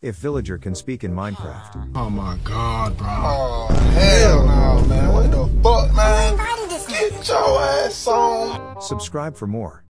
If Villager can speak in Minecraft. Oh my god, bro. Oh, hell no, man. What the fuck, man? Get your ass on. Subscribe for more.